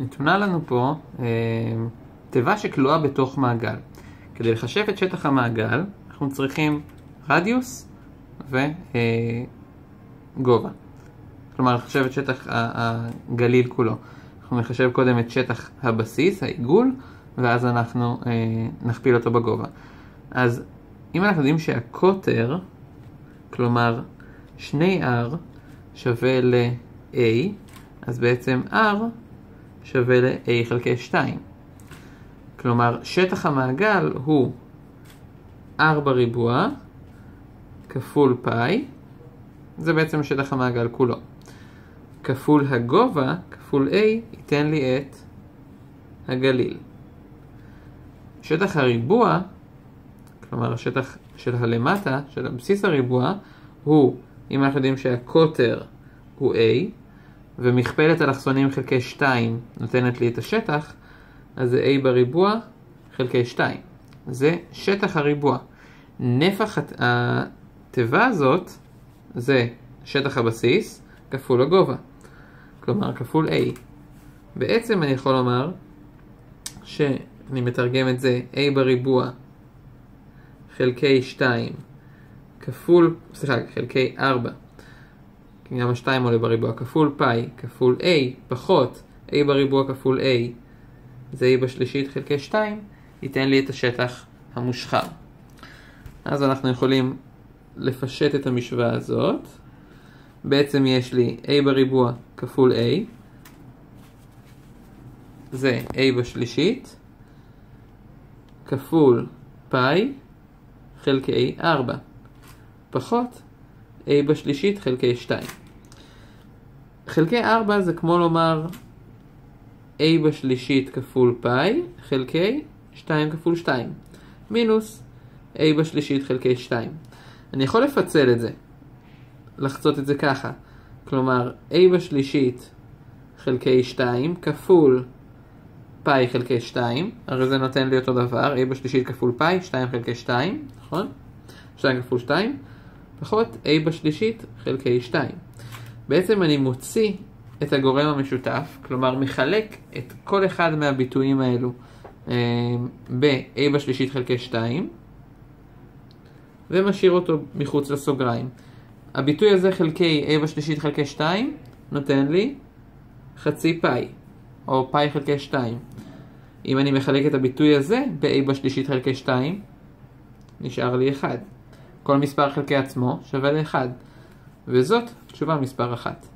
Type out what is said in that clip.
נתונה לנו פה אה, תיבה שכלואה בתוך מעגל. כדי לחשב את שטח המעגל, אנחנו צריכים רדיוס וגובה. אה, כלומר, לחשב את שטח הגליל כולו. אנחנו נחשב קודם את שטח הבסיס, העיגול, ואז אנחנו אה, נכפיל אותו בגובה. אז אם אנחנו יודעים שהקוטר, כלומר 2R שווה ל-A, אז בעצם R שווה ל-A חלקי 2. כלומר, שטח המעגל הוא R בריבוע כפול פאי, זה בעצם שטח המעגל כולו. כפול הגובה, כפול A, ייתן לי את הגליל. שטח הריבוע, כלומר השטח של הלמטה, של בסיס הריבוע, הוא, אם אנחנו יודעים שהקוטר הוא A, ומכפלת אלכסונים חלקי 2 נותנת לי את השטח, אז זה A בריבוע חלקי 2. זה שטח הריבוע. נפח התיבה הזאת זה שטח הבסיס כפול הגובה. כלומר כפול A. בעצם אני יכול לומר שאני מתרגם את זה A בריבוע חלקי 2 כפול, סליחה, חלקי 4, כי גם ה-2 עולה בריבוע, כפול פאי כפול A פחות A בריבוע כפול A זה A בשלישית חלקי 2, ייתן לי את השטח המושחר. אז אנחנו יכולים לפשט את המשוואה הזאת. בעצם יש לי A בריבוע כפול A, זה A בשלישית, כפול פאי חלקי 4, פחות A בשלישית חלקי 2. חלקי 4 זה כמו לומר A בשלישית כפול פאי חלקי 2 כפול 2, מינוס A בשלישית חלקי 2. אני יכול לפצל את זה, לחצות את זה ככה. כלומר, a בשלישית חלקי 2 כפול פאי חלקי 2, הרי זה נותן לי אותו דבר, a בשלישית כפול פאי, 2 חלקי 2, נכון? 2 כפול 2, פחות a בשלישית חלקי 2. בעצם אני מוציא את הגורם המשותף, כלומר מחלק את כל אחד מהביטויים האלו אה, ב-a בשלישית חלקי 2, ומשאיר אותו מחוץ לסוגריים. הביטוי הזה חלקי a בשלישית חלקי 2 נותן לי חצי פאי, או פאי חלקי 2. אם אני מחלק את הביטוי הזה ב-a בשלישית חלקי 2, נשאר לי 1. כל מספר חלקי עצמו שווה ל-1. וזאת תשובה מספר 1.